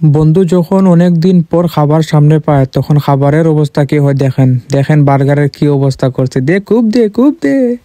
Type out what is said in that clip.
বন্ধু যখন অনেক দিন পর খাবার সামনে পায়, তখন খাবারের অবস্থা কি হয় দেখেন। দেখেন বার্গারের কি অবস্থা করছে। দে, খুব দে খুব দে।